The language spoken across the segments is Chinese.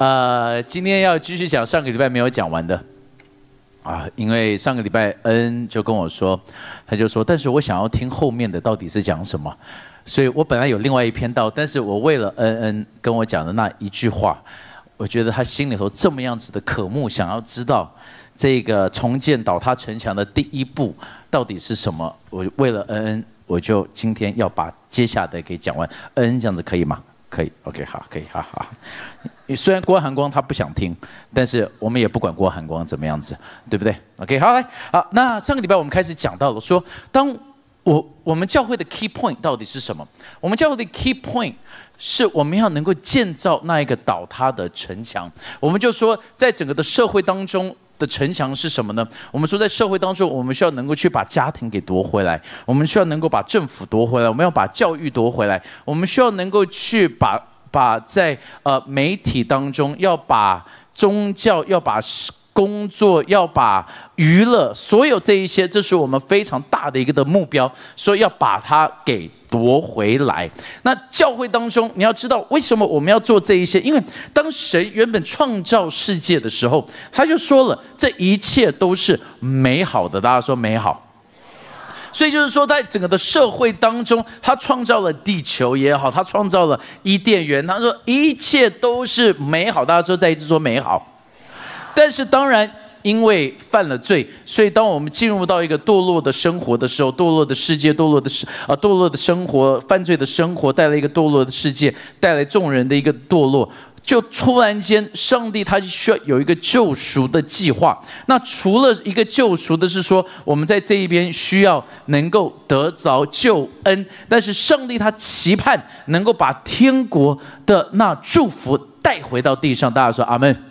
呃，今天要继续讲上个礼拜没有讲完的啊，因为上个礼拜恩就跟我说，他就说，但是我想要听后面的到底是讲什么，所以我本来有另外一篇道，但是我为了恩恩跟我讲的那一句话，我觉得他心里头这么样子的渴慕，想要知道这个重建倒塌城墙的第一步到底是什么，我为了恩恩，我就今天要把接下来给讲完，恩恩这样子可以吗？可以，OK，好，可以，好好。虽然郭寒光他不想听，但是我们也不管郭寒光怎么样子，对不对？OK，好，来，好。那上个礼拜我们开始讲到了，说当我我们教会的 key point 到底是什么？我们教会的 key point 是我们要能够建造那一个倒塌的城墙。我们就说，在整个的社会当中。的城墙是什么呢？我们说，在社会当中，我们需要能够去把家庭给夺回来，我们需要能够把政府夺回来，我们要把教育夺回来，我们需要能够去把把在呃媒体当中，要把宗教，要把工作，要把娱乐，所有这一些，这是我们非常大的一个的目标，所以要把它给。夺回来。那教会当中，你要知道为什么我们要做这一些？因为当神原本创造世界的时候，他就说了，这一切都是美好的。大家说美好。所以就是说，在整个的社会当中，他创造了地球也好，他创造了伊甸园。他说一切都是美好。大家说再一次说美好。但是当然。因为犯了罪，所以当我们进入到一个堕落的生活的时候，堕落的世界，堕落的生啊，堕落的生活，犯罪的生活，带来一个堕落的世界，带来众人的一个堕落，就突然间，上帝他需要有一个救赎的计划。那除了一个救赎的是说，我们在这一边需要能够得着救恩，但是上帝他期盼能够把天国的那祝福带回到地上。大家说阿门。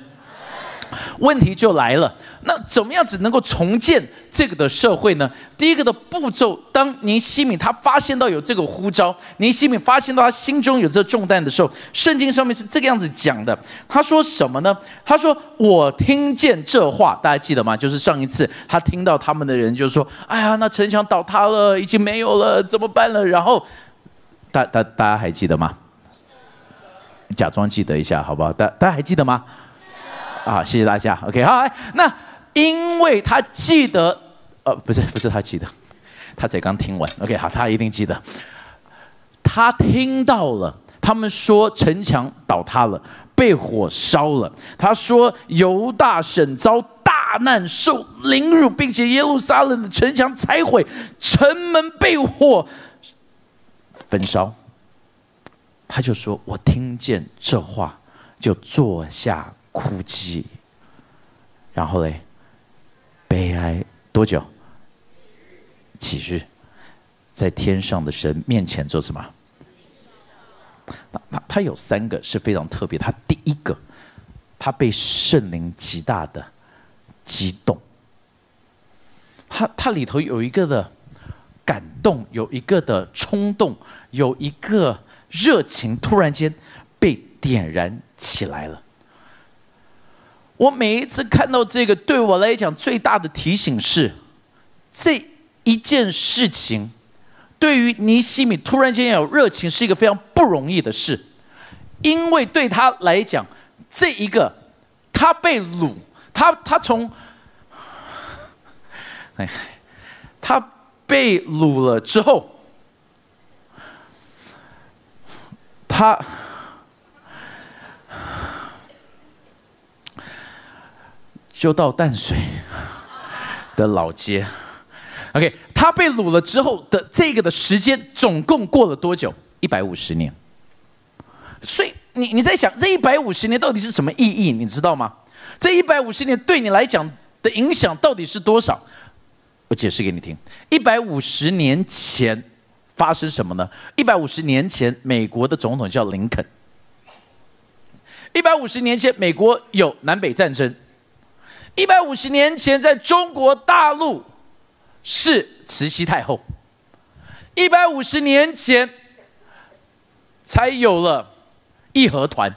问题就来了，那怎么样子能够重建这个的社会呢？第一个的步骤，当尼西米他发现到有这个呼召，尼西米发现到他心中有这重担的时候，圣经上面是这个样子讲的。他说什么呢？他说：“我听见这话，大家记得吗？就是上一次他听到他们的人就说：‘哎呀，那城墙倒塌了，已经没有了，怎么办了？’然后，大大大家还记得吗？假装记得一下，好不好？大大家还记得吗？”啊，谢谢大家。OK，好，那因为他记得，呃，不是，不是他记得，他才刚听完。OK，好，他一定记得。他听到了，他们说城墙倒塌了，被火烧了。他说犹大省遭大难，受凌辱，并且耶路撒冷的城墙拆毁，城门被火焚烧。他就说：“我听见这话，就坐下。”哭泣，然后嘞，悲哀多久？几日？在天上的神面前做什么？那那他有三个是非常特别。他第一个，他被圣灵极大的激动。他他里头有一个的感动，有一个的冲动，有一个热情，突然间被点燃起来了。我每一次看到这个，对我来讲最大的提醒是，这一件事情，对于尼西米突然间有热情，是一个非常不容易的事，因为对他来讲，这一个他被掳，他他从，哎，他被掳了之后，他。就到淡水的老街，OK，他被掳了之后的这个的时间总共过了多久？一百五十年。所以你你在想这一百五十年到底是什么意义？你知道吗？这一百五十年对你来讲的影响到底是多少？我解释给你听。一百五十年前发生什么呢？一百五十年前，美国的总统叫林肯。一百五十年前，美国有南北战争。一百五十年前，在中国大陆是慈禧太后。一百五十年前，才有了义和团。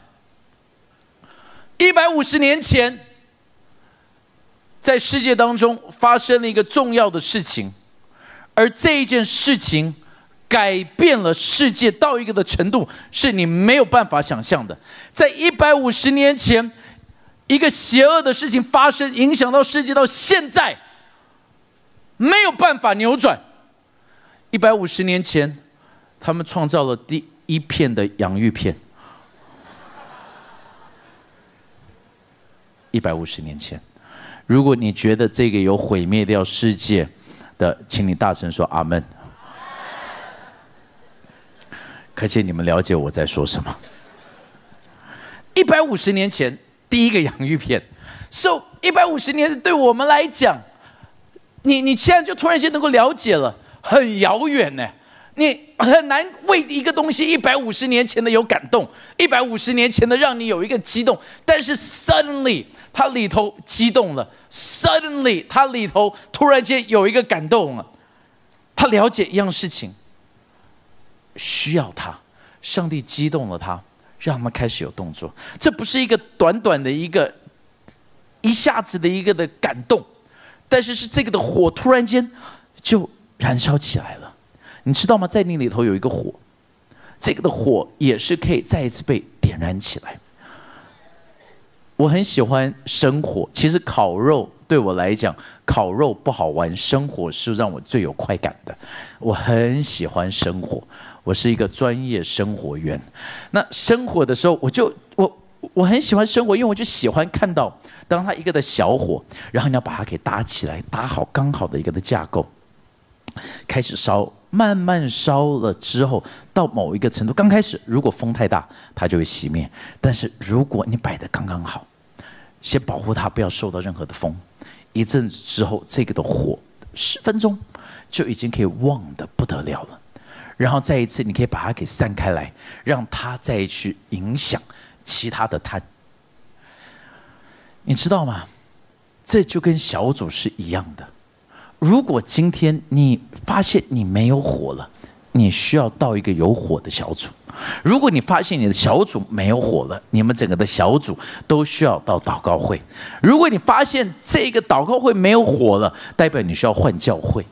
一百五十年前，在世界当中发生了一个重要的事情，而这一件事情改变了世界到一个的程度，是你没有办法想象的。在一百五十年前，一个邪恶的事情发生，影响到世界到现在，没有办法扭转。一百五十年前，他们创造了第一片的洋芋片。一百五十年前，如果你觉得这个有毁灭掉世界的，请你大声说阿门。可见你们了解我在说什么。一百五十年前，第一个洋芋片，so 一百五十年对我们来讲，你你现在就突然间能够了解了。很遥远呢，你很难为一个东西一百五十年前的有感动，一百五十年前的让你有一个激动，但是 suddenly 它里头激动了，suddenly 它里头突然间有一个感动了，他了解一样事情，需要他，上帝激动了他，让他们开始有动作，这不是一个短短的一个一下子的一个的感动，但是是这个的火突然间就。燃烧起来了，你知道吗？在你里头有一个火，这个的火也是可以再一次被点燃起来。我很喜欢生火，其实烤肉对我来讲，烤肉不好玩，生火是让我最有快感的。我很喜欢生火，我是一个专业生火员。那生火的时候，我就我我很喜欢生火，因为我就喜欢看到，当它一个的小火，然后你要把它给搭起来，搭好刚好的一个的架构。开始烧，慢慢烧了之后，到某一个程度，刚开始如果风太大，它就会熄灭。但是如果你摆的刚刚好，先保护它不要受到任何的风，一阵子之后，这个的火十分钟就已经可以旺的不得了了。然后再一次，你可以把它给散开来，让它再去影响其他的摊。你知道吗？这就跟小组是一样的。如果今天你发现你没有火了，你需要到一个有火的小组；如果你发现你的小组没有火了，你们整个的小组都需要到祷告会；如果你发现这个祷告会没有火了，代表你需要换教会，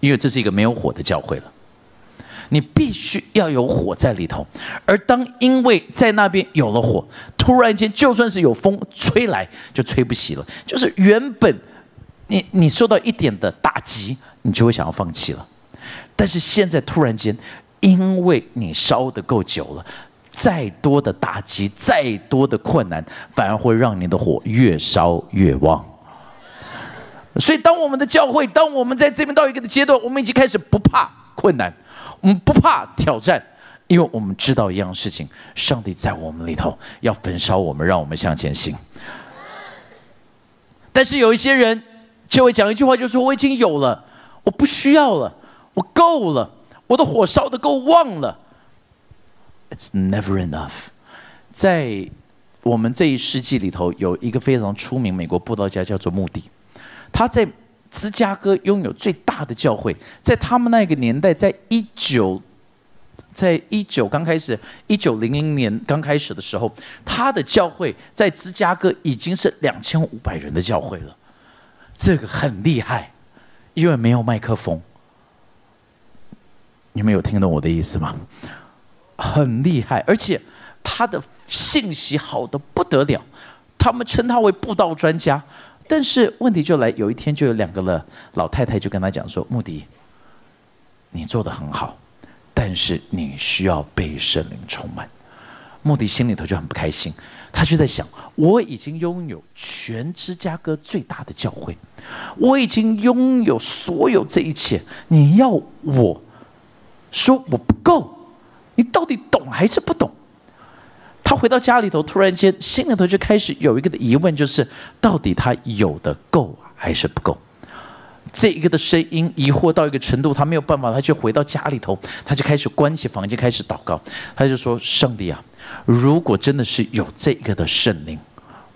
因为这是一个没有火的教会了。你必须要有火在里头，而当因为在那边有了火，突然间就算是有风吹来，就吹不熄了，就是原本。你你受到一点的打击，你就会想要放弃了。但是现在突然间，因为你烧的够久了，再多的打击，再多的困难，反而会让你的火越烧越旺。所以，当我们的教会，当我们在这边到一个的阶段，我们已经开始不怕困难，我们不怕挑战，因为我们知道一样事情：上帝在我们里头要焚烧我们，让我们向前行。但是有一些人。就会讲一句话，就是说我已经有了，我不需要了，我够了，我的火烧的够旺了。It's never enough。在我们这一世纪里头，有一个非常出名美国布道家叫做穆迪，他在芝加哥拥有最大的教会，在他们那个年代，在一九，在一九刚开始，一九零零年刚开始的时候，他的教会在芝加哥已经是两千五百人的教会了。这个很厉害，因为没有麦克风。你们有听懂我的意思吗？很厉害，而且他的信息好的不得了，他们称他为布道专家。但是问题就来，有一天就有两个了老太太就跟他讲说：“穆迪，你做的很好，但是你需要被圣灵充满。”穆迪心里头就很不开心。他就在想，我已经拥有全芝加哥最大的教会，我已经拥有所有这一切。你要我说我不够，你到底懂还是不懂？他回到家里头，突然间心里头就开始有一个的疑问，就是到底他有的够还是不够？这一个的声音疑惑到一个程度，他没有办法，他就回到家里头，他就开始关起房间，开始祷告。他就说：“上帝啊，如果真的是有这个的圣灵，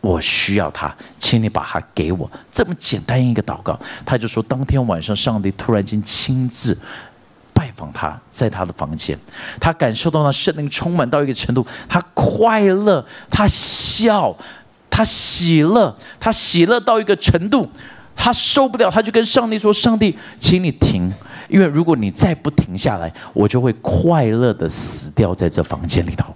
我需要他，请你把他给我。”这么简单一个祷告，他就说：当天晚上，上帝突然间亲自拜访他，在他的房间，他感受到那圣灵充满到一个程度，他快乐，他笑，他喜乐，他喜乐到一个程度。他受不了，他就跟上帝说：“上帝，请你停，因为如果你再不停下来，我就会快乐的死掉在这房间里头。”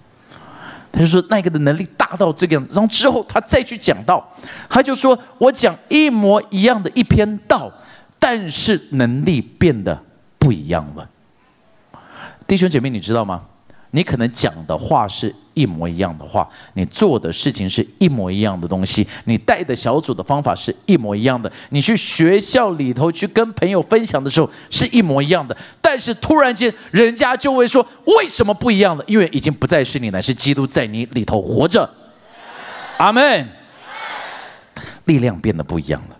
他就说：“那个的能力大到这个样子。”然后之后他再去讲道，他就说：“我讲一模一样的一篇道，但是能力变得不一样了。”弟兄姐妹，你知道吗？你可能讲的话是一模一样的话，你做的事情是一模一样的东西，你带的小组的方法是一模一样的，你去学校里头去跟朋友分享的时候是一模一样的，但是突然间人家就会说为什么不一样了？因为已经不再是你，乃是基督在你里头活着。阿门。力量变得不一样了。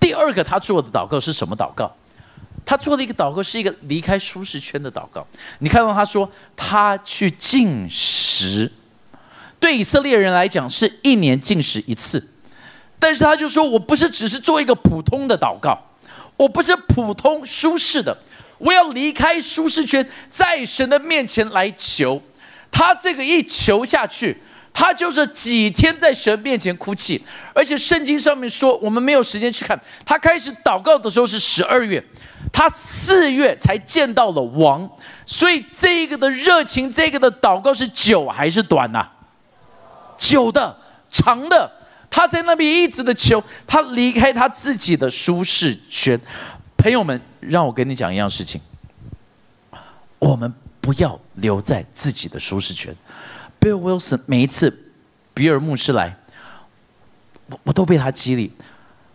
第二个他做的祷告是什么祷告？他做的一个祷告是一个离开舒适圈的祷告。你看到他说他去进食，对以色列人来讲是一年进食一次，但是他就说我不是只是做一个普通的祷告，我不是普通舒适的，我要离开舒适圈，在神的面前来求。他这个一求下去。他就是几天在神面前哭泣，而且圣经上面说，我们没有时间去看。他开始祷告的时候是十二月，他四月才见到了王，所以这个的热情，这个的祷告是久还是短呐？久的，长的。他在那边一直的求，他离开他自己的舒适圈。朋友们，让我跟你讲一样事情，我们不要留在自己的舒适圈。Bill Wilson 每一次比尔牧师来，我我都被他激励。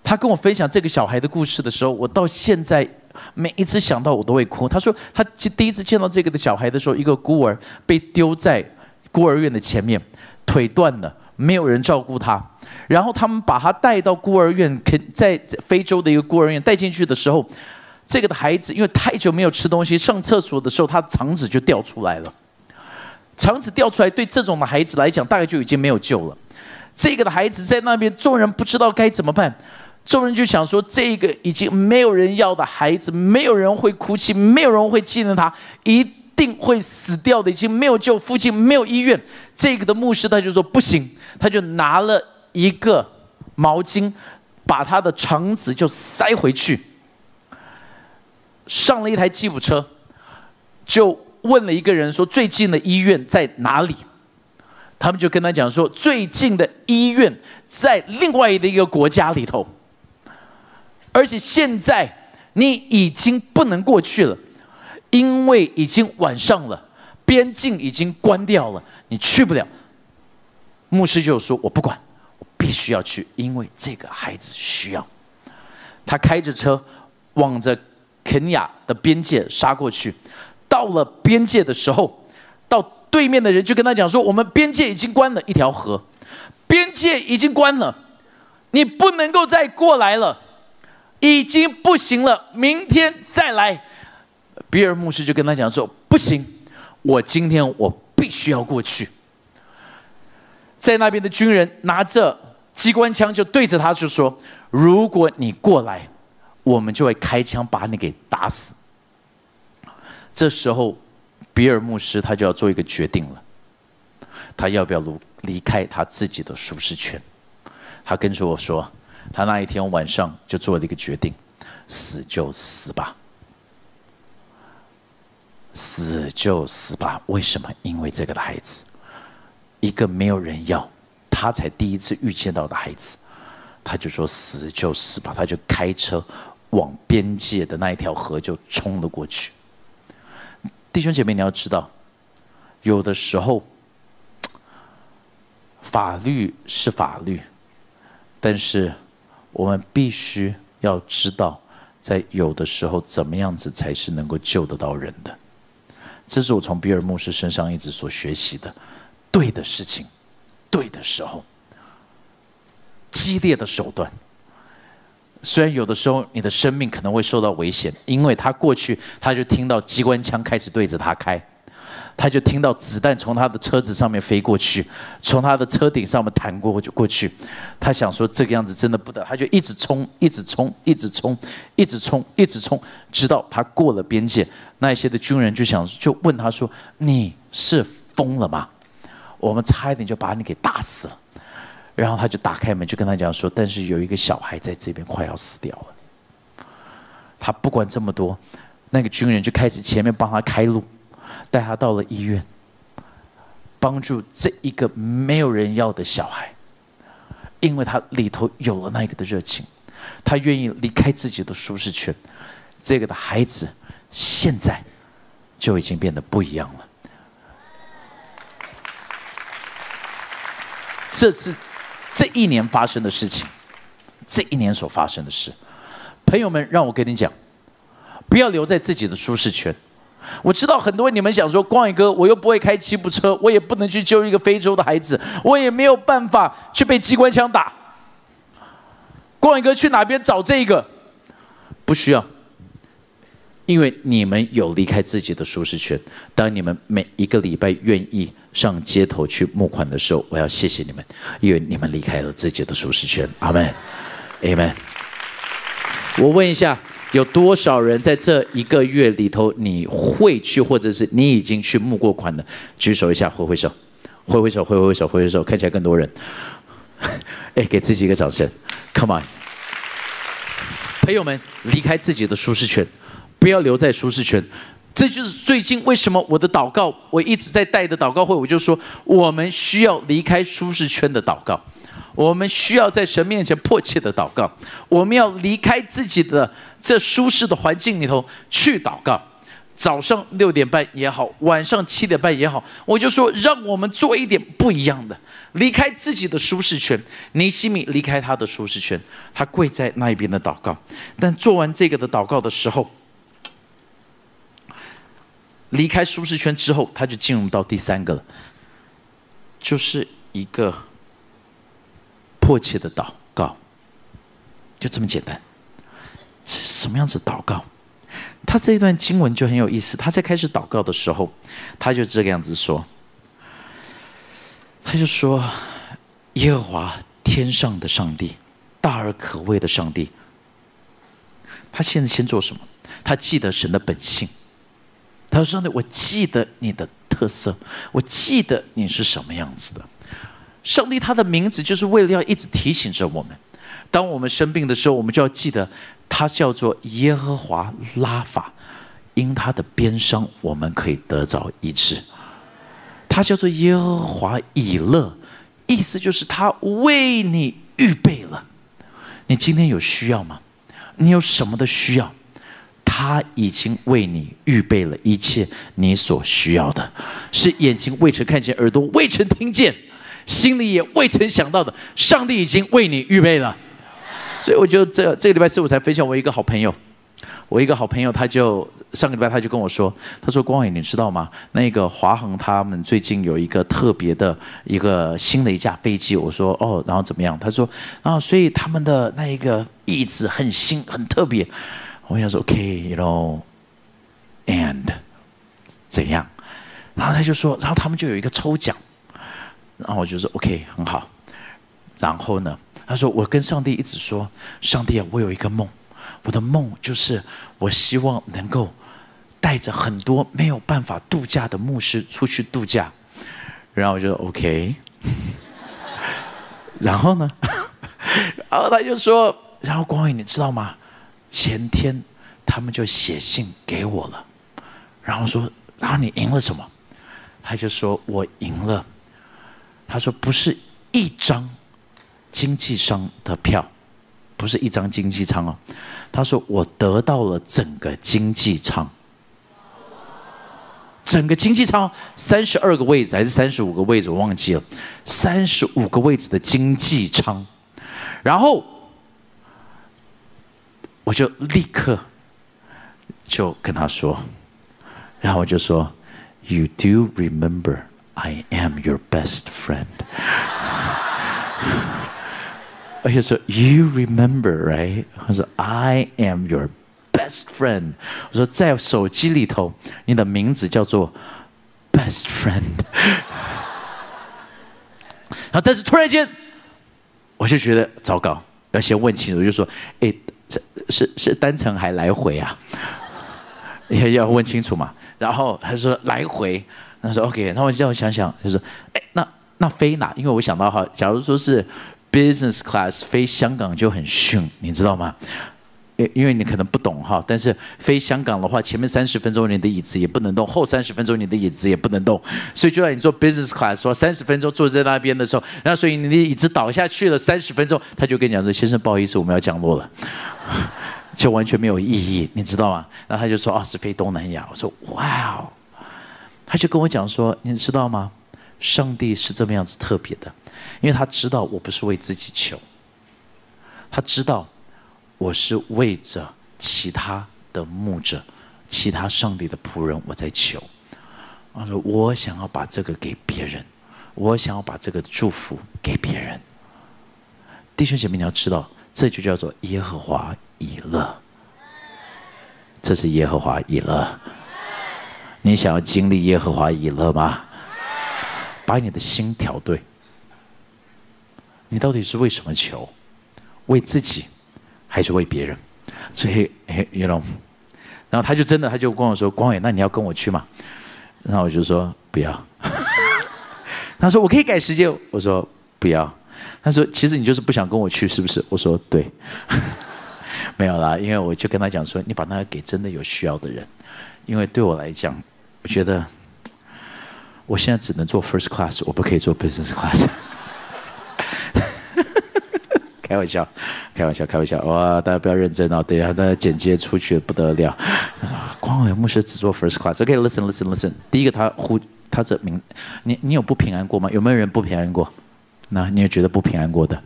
他跟我分享这个小孩的故事的时候，我到现在每一次想到我都会哭。他说他第一次见到这个的小孩的时候，一个孤儿被丢在孤儿院的前面，腿断了，没有人照顾他。然后他们把他带到孤儿院，肯在非洲的一个孤儿院带进去的时候，这个的孩子因为太久没有吃东西，上厕所的时候他肠子就掉出来了。肠子掉出来，对这种的孩子来讲，大概就已经没有救了。这个的孩子在那边，众人不知道该怎么办，众人就想说，这个已经没有人要的孩子，没有人会哭泣，没有人会纪念他，一定会死掉的，已经没有救，附近没有医院。这个的牧师他就说不行，他就拿了一个毛巾，把他的肠子就塞回去，上了一台吉普车，就。问了一个人说最近的医院在哪里？他们就跟他讲说最近的医院在另外的一个国家里头，而且现在你已经不能过去了，因为已经晚上了，边境已经关掉了，你去不了。牧师就说：“我不管，我必须要去，因为这个孩子需要。”他开着车往着肯亚的边界杀过去。到了边界的时候，到对面的人就跟他讲说：“我们边界已经关了一条河，边界已经关了，你不能够再过来了，已经不行了，明天再来。”比尔牧师就跟他讲说：“不行，我今天我必须要过去。”在那边的军人拿着机关枪就对着他就说：“如果你过来，我们就会开枪把你给打死。”这时候，比尔牧师他就要做一个决定了，他要不要离离开他自己的舒适圈？他跟着我说，他那一天晚上就做了一个决定：死就死吧，死就死吧。为什么？因为这个的孩子，一个没有人要，他才第一次遇见到的孩子，他就说死就死吧，他就开车往边界的那一条河就冲了过去。弟兄姐妹，你要知道，有的时候法律是法律，但是我们必须要知道，在有的时候怎么样子才是能够救得到人的。这是我从比尔牧师身上一直所学习的，对的事情，对的时候，激烈的手段。虽然有的时候你的生命可能会受到危险，因为他过去他就听到机关枪开始对着他开，他就听到子弹从他的车子上面飞过去，从他的车顶上面弹过就过去，他想说这个样子真的不得，他就一直冲，一直冲，一直冲，一直冲，一直冲，直到他过了边界，那些的军人就想就问他说：“你是疯了吗？我们差一点就把你给打死了。”然后他就打开门，就跟他讲说：“但是有一个小孩在这边快要死掉了。”他不管这么多，那个军人就开始前面帮他开路，带他到了医院，帮助这一个没有人要的小孩，因为他里头有了那个的热情，他愿意离开自己的舒适圈。这个的孩子现在就已经变得不一样了。这是。这一年发生的事情，这一年所发生的事，朋友们，让我跟你讲，不要留在自己的舒适圈。我知道很多你们想说，光宇哥，我又不会开吉普车，我也不能去救一个非洲的孩子，我也没有办法去被机关枪打。光宇哥去哪边找这个？不需要。因为你们有离开自己的舒适圈，当你们每一个礼拜愿意上街头去募款的时候，我要谢谢你们，因为你们离开了自己的舒适圈。阿门，阿门。我问一下，有多少人在这一个月里头你会去，或者是你已经去募过款的？举手一下，挥挥手，挥挥手，挥挥手，挥挥手，看起来更多人。哎，给自己一个掌声，Come on，朋友们，离开自己的舒适圈。不要留在舒适圈，这就是最近为什么我的祷告，我一直在带的祷告会，我就说我们需要离开舒适圈的祷告，我们需要在神面前迫切的祷告，我们要离开自己的这舒适的环境里头去祷告。早上六点半也好，晚上七点半也好，我就说让我们做一点不一样的，离开自己的舒适圈。尼西米离开他的舒适圈，他跪在那一边的祷告，但做完这个的祷告的时候。离开舒适圈之后，他就进入到第三个了，就是一个迫切的祷告，就这么简单。什么样子祷告？他这一段经文就很有意思。他在开始祷告的时候，他就这个样子说：“他就说，耶和华天上的上帝，大而可畏的上帝。他现在先做什么？他记得神的本性。”他说：“上帝，我记得你的特色，我记得你是什么样子的。上帝，他的名字就是为了要一直提醒着我们，当我们生病的时候，我们就要记得他叫做耶和华拉法，因他的鞭伤，我们可以得着医治。他叫做耶和华以勒，意思就是他为你预备了。你今天有需要吗？你有什么的需要？”他已经为你预备了一切你所需要的，是眼睛未曾看见，耳朵未曾听见，心里也未曾想到的。上帝已经为你预备了。所以我觉得这这个礼拜四我才分享我一个好朋友，我一个好朋友他就上个礼拜他就跟我说，他说光伟你知道吗？那个华航他们最近有一个特别的一个新的一架飞机。我说哦，然后怎么样？他说啊，所以他们的那一个椅子很新很特别。我想说，OK，you know，and 怎样？然后他就说，然后他们就有一个抽奖，然后我就说，OK，很好。然后呢，他说，我跟上帝一直说，上帝啊，我有一个梦，我的梦就是我希望能够带着很多没有办法度假的牧师出去度假。然后我就 OK。然后呢，然后他就说，然后光宇，你知道吗？前天，他们就写信给我了，然后说：“然后你赢了什么？”他就说：“我赢了。”他说：“不是一张经济舱的票，不是一张经济舱哦。”他说：“我得到了整个经济舱，整个经济舱三十二个位置还是三十五个位置，我忘记了，三十五个位置的经济舱，然后。”我就立刻就跟他说，然后我就说，You do remember I am your best friend。而且说，You remember right？他说，I am your best friend。我说，在手机里头，你的名字叫做 best friend。然后，但是突然间，我就觉得糟糕，要先问清楚，就说，哎。这是是单程还来回啊？要要问清楚嘛。然后他说来回，他说 OK，那我叫我想想，就说哎，那那飞哪？因为我想到哈，假如说是 business class 飞香港就很逊，你知道吗？因因为你可能不懂哈，但是飞香港的话，前面三十分钟你的椅子也不能动，后三十分钟你的椅子也不能动，所以就算你坐 business class，说三十分钟坐在那边的时候，那所以你的椅子倒下去了三十分钟，他就跟你讲说：“先生，不好意思，我们要降落了。”就完全没有意义，你知道吗？然后他就说：“哦，是飞东南亚。”我说：“哇哦！”他就跟我讲说：“你知道吗？上帝是这么样子特别的，因为他知道我不是为自己求，他知道。”我是为着其他的牧者、其他上帝的仆人，我在求。我说我想要把这个给别人，我想要把这个祝福给别人。弟兄姐妹，你要知道，这就叫做耶和华以乐。这是耶和华以乐。你想要经历耶和华以乐吗？把你的心调对。你到底是为什么求？为自己？还是为别人，所以，you know，然后他就真的，他就跟我说：“光远，那你要跟我去吗？”然后我就说：“不要。”他说：“我可以改时间。”我说：“不要。”他说：“其实你就是不想跟我去，是不是？”我说：“对。”没有啦，因为我就跟他讲说：“你把那个给真的有需要的人，因为对我来讲，我觉得我现在只能做 first class，我不可以做 business class。”开玩笑，开玩笑，开玩笑！哇，大家不要认真哦，等一下大家剪接出去不得了。光伟牧师只做 first class。OK，listen，listen，listen。第一个，他呼他这名，你你有不平安过吗？有没有人不平安过？那你也觉得不平安过的？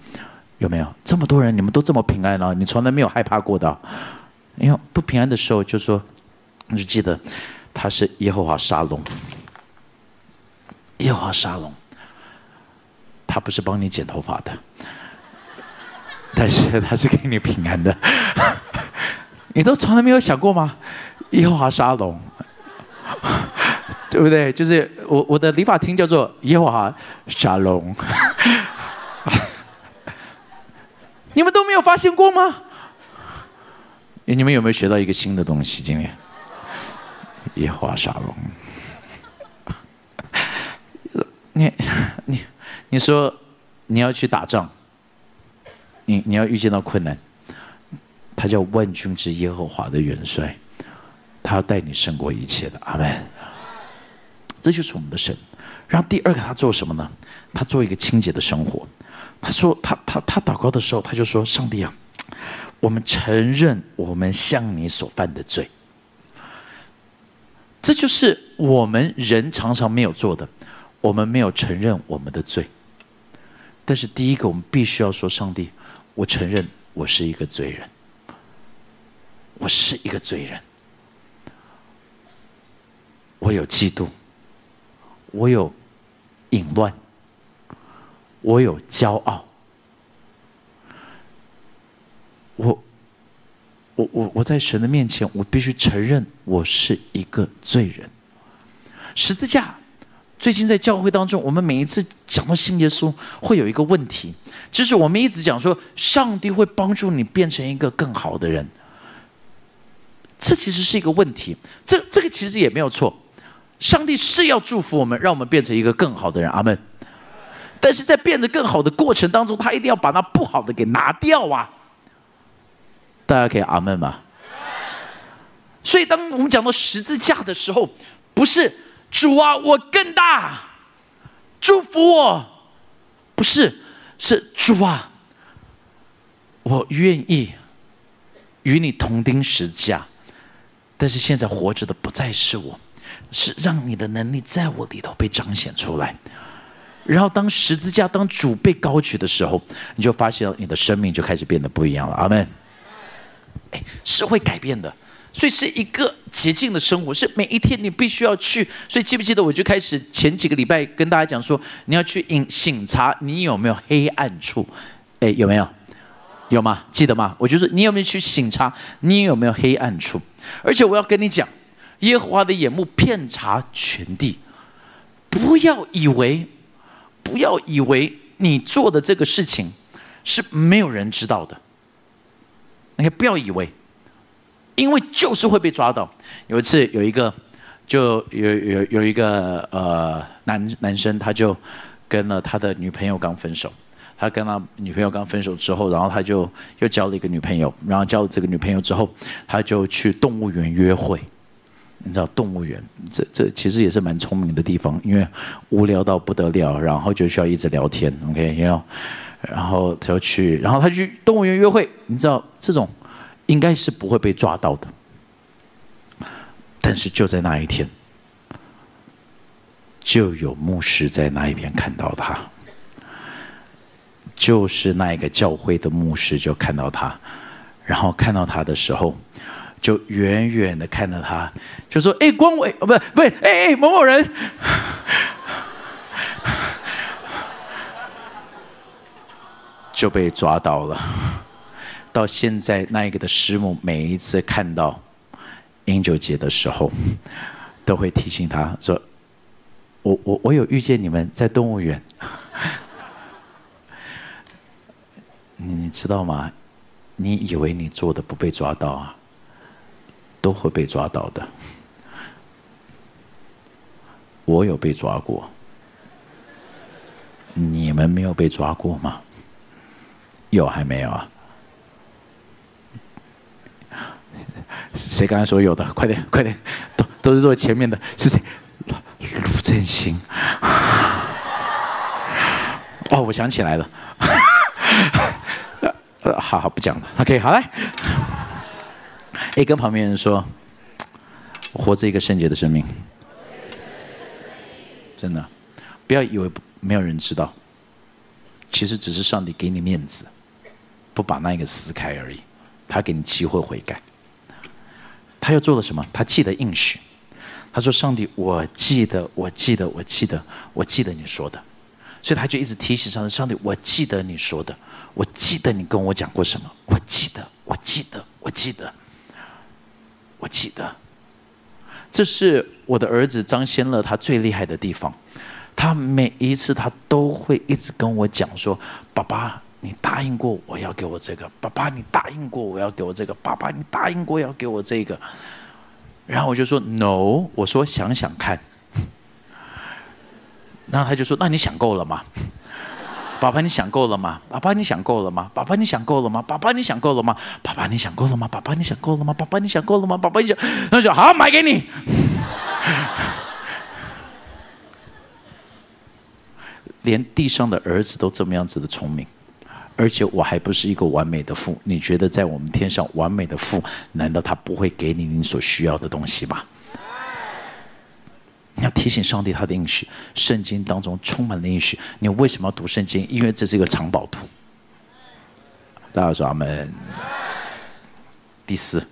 有没有？这么多人，你们都这么平安了，你从来没有害怕过的？因为不平安的时候，就说你就记得他是耶和华沙龙，耶和华沙龙，他不是帮你剪头发的。但是他是给你平安的，你都从来没有想过吗？耶和华沙龙，对不对？就是我我的理发厅叫做耶和华沙龙，你们都没有发现过吗？你们有没有学到一个新的东西？今天耶和华沙龙，你你你说你要去打仗？你你要遇见到困难，他叫万军之耶和华的元帅，他要带你胜过一切的。阿门。这就是我们的神。然后第二个他做什么呢？他做一个清洁的生活。他说他他他祷告的时候，他就说：上帝啊，我们承认我们向你所犯的罪。这就是我们人常常没有做的，我们没有承认我们的罪。但是第一个，我们必须要说上帝。我承认我是一个罪人，我是一个罪人，我有嫉妒，我有淫乱，我有骄傲，我我我我在神的面前，我必须承认我是一个罪人，十字架。最近在教会当中，我们每一次讲到信耶稣，会有一个问题，就是我们一直讲说，上帝会帮助你变成一个更好的人。这其实是一个问题，这这个其实也没有错，上帝是要祝福我们，让我们变成一个更好的人，阿门。但是在变得更好的过程当中，他一定要把那不好的给拿掉啊！大家可以阿门吗？所以当我们讲到十字架的时候，不是。主啊，我更大，祝福我，不是，是主啊，我愿意与你同钉十字架，但是现在活着的不再是我，是让你的能力在我里头被彰显出来。然后当十字架当主被高举的时候，你就发现你的生命就开始变得不一样了。阿门。哎，是会改变的。所以是一个洁净的生活，是每一天你必须要去。所以记不记得我就开始前几个礼拜跟大家讲说，你要去醒醒察你有没有黑暗处？哎，有没有？有吗？记得吗？我就是你有没有去醒察你有没有黑暗处？而且我要跟你讲，耶和华的眼目遍察全地，不要以为，不要以为你做的这个事情是没有人知道的。你不要以为。因为就是会被抓到。有一次，有一个就有有有一个呃男男生，他就跟了他的女朋友刚分手。他跟他女朋友刚分手之后，然后他就又交了一个女朋友，然后交了这个女朋友之后，他就去动物园约会。你知道动物园，这这其实也是蛮聪明的地方，因为无聊到不得了，然后就需要一直聊天，OK，然后然后他要去，然后他去动物园约会，你知道这种应该是不会被抓到的，但是就在那一天，就有牧师在那一边看到他。就是那一个教会的牧师就看到他，然后看到他的时候，就远远的看到他，就说：“哎，光伟，哦，不，不，哎哎，某某人，就被抓到了。到现在，那一个的师母每一次看到英九节的时候，都会提醒他说：‘我我我有遇见你们在动物园。’”你知道吗？你以为你做的不被抓到啊？都会被抓到的。我有被抓过，你们没有被抓过吗？有还没有啊？谁刚才说有的？快点，快点，都都是坐前面的，是谁？卢振兴。哦，我想起来了。呃，好好不讲了。OK，好来。哎跟旁边人说：“活着一个圣洁的生命。”真的，不要以为没有人知道，其实只是上帝给你面子，不把那一个撕开而已。他给你机会悔改。他又做了什么？他记得应许。他说：“上帝，我记得，我记得，我记得，我记得你说的。”所以他就一直提醒上帝：“上帝，我记得你说的。”我记得你跟我讲过什么？我记得，我记得，我记得，我记得。这是我的儿子张先乐他最厉害的地方。他每一次他都会一直跟我讲说：“爸爸，你答应过我要给我这个。爸爸，你答应过我要给我这个。爸爸，你答应过要给我这个。”然后我就说：“No。”我说：“想想看。”然后他就说：“那你想够了吗？”爸爸，你想够了吗？爸爸，你想够了吗？爸爸，你想够了吗？爸爸，你想够了吗？爸爸，你想够了吗？爸爸，你想够了吗？爸爸，你想够了吗？爸爸，你想，那就好，买给你。连地上的儿子都这么样子的聪明，而且我还不是一个完美的父。你觉得在我们天上完美的父，难道他不会给你你所需要的东西吗？你要提醒上帝他的应许，圣经当中充满了应许。你为什么要读圣经？因为这是一个藏宝图。大家说阿门。第四，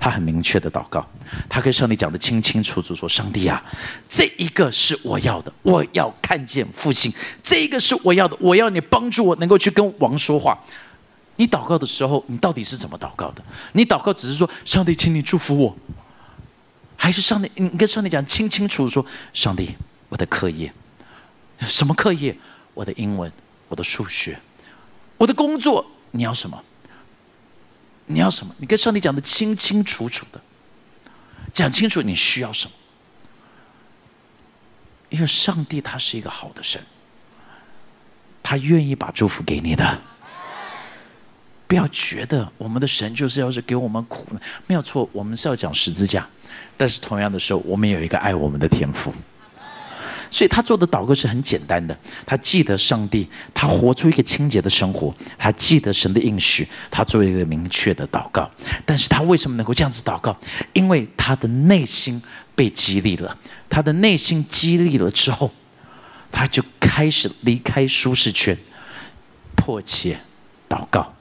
他很明确的祷告，他跟上帝讲的清清楚楚，说：“上帝啊，这一个是我要的，我要看见复兴。这一个是我要的，我要你帮助我能够去跟王说话。你祷告的时候，你到底是怎么祷告的？你祷告只是说，上帝，请你祝福我。”还是上帝，你跟上帝讲清清楚楚说：“上帝，我的课业，什么课业？我的英文，我的数学，我的工作，你要什么？你要什么？你跟上帝讲的清清楚楚的，讲清楚你需要什么。因为上帝他是一个好的神，他愿意把祝福给你的。不要觉得我们的神就是要是给我们苦，没有错，我们是要讲十字架。”但是同样的时候，我们有一个爱我们的天赋，所以他做的祷告是很简单的。他记得上帝，他活出一个清洁的生活，他记得神的应许，他做一个明确的祷告。但是他为什么能够这样子祷告？因为他的内心被激励了。他的内心激励了之后，他就开始离开舒适圈，迫切祷告。